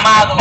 amado.